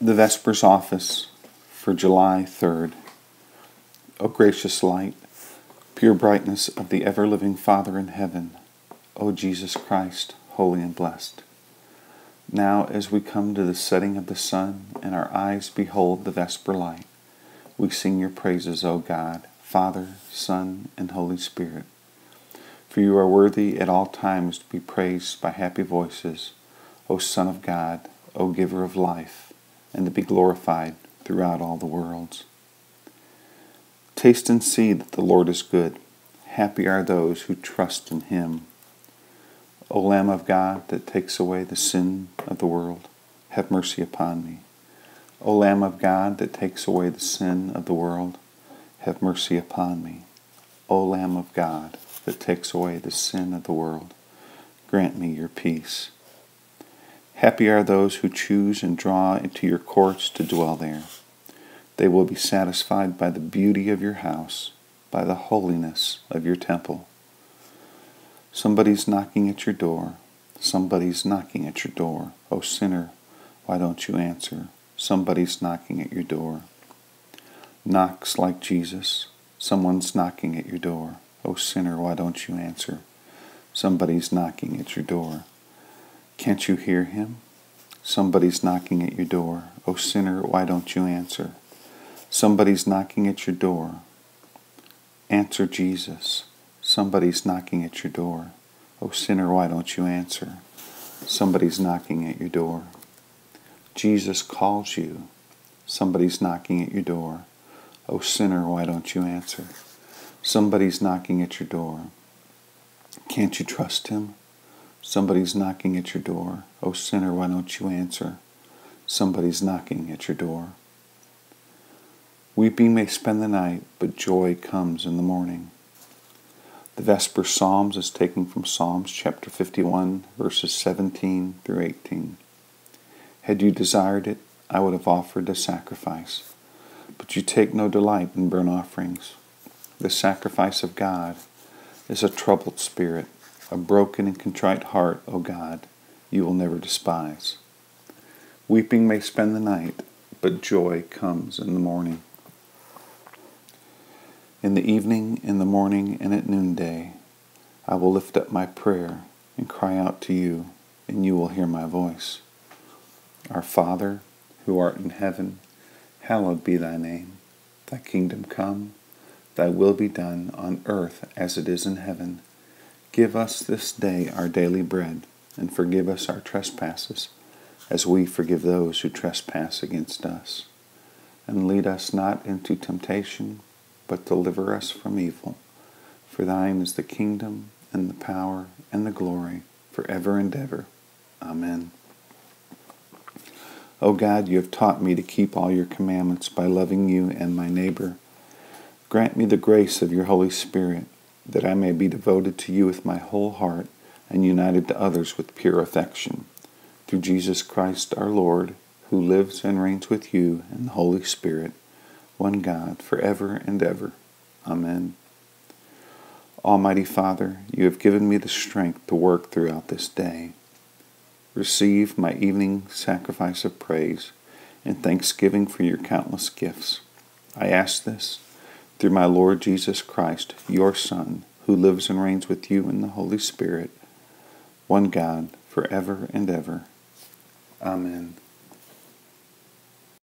The Vespers Office for July 3rd. O gracious light, pure brightness of the ever living Father in heaven, O Jesus Christ, holy and blessed. Now, as we come to the setting of the sun and our eyes behold the vesper light, we sing your praises, O God, Father, Son, and Holy Spirit. For you are worthy at all times to be praised by happy voices, O Son of God, O Giver of life, and to be glorified throughout all the worlds. Taste and see that the Lord is good. Happy are those who trust in him. O Lamb of God that takes away the sin of the world, have mercy upon me. O Lamb of God that takes away the sin of the world, have mercy upon me. O Lamb of God that takes away the sin of the world, grant me your peace. Happy are those who choose and draw into your courts to dwell there. They will be satisfied by the beauty of your house, by the holiness of your temple. Somebody's knocking at your door. Somebody's knocking at your door. O sinner, why don't you answer? Somebody's knocking at your door. Knocks like Jesus. Someone's knocking at your door. O sinner, why don't you answer? Somebody's knocking at your door. Can't you hear him? Somebody's knocking at your door. O sinner, why don't you answer? Somebody's knocking at your door. Answer Jesus. Somebody's knocking at your door. O sinner, why don't you answer? Somebody's knocking at your door. Jesus calls you. Somebody's knocking at your door. O sinner, why don't you answer? Somebody's knocking at your door. Can't you trust him? Somebody's knocking at your door. O sinner, why don't you answer? Somebody's knocking at your door. Weeping may spend the night, but joy comes in the morning. The Vesper Psalms is taken from Psalms chapter 51, verses 17 through 18. Had you desired it, I would have offered a sacrifice. But you take no delight in burnt offerings. The sacrifice of God is a troubled spirit, a broken and contrite heart, O God, you will never despise. Weeping may spend the night, but joy comes in the morning. In the evening, in the morning, and at noonday, I will lift up my prayer and cry out to you, and you will hear my voice. Our Father, who art in heaven, hallowed be thy name. Thy kingdom come, thy will be done on earth as it is in heaven. Give us this day our daily bread, and forgive us our trespasses, as we forgive those who trespass against us. And lead us not into temptation, but deliver us from evil. For thine is the kingdom, and the power, and the glory, for ever and ever. Amen. O God, you have taught me to keep all your commandments by loving you and my neighbor. Grant me the grace of your Holy Spirit, that I may be devoted to you with my whole heart and united to others with pure affection. Through Jesus Christ our Lord, who lives and reigns with you and the Holy Spirit, one God, for ever and ever. Amen. Almighty Father, you have given me the strength to work throughout this day receive my evening sacrifice of praise and thanksgiving for your countless gifts. I ask this through my Lord Jesus Christ, your Son, who lives and reigns with you in the Holy Spirit, one God, forever and ever. Amen.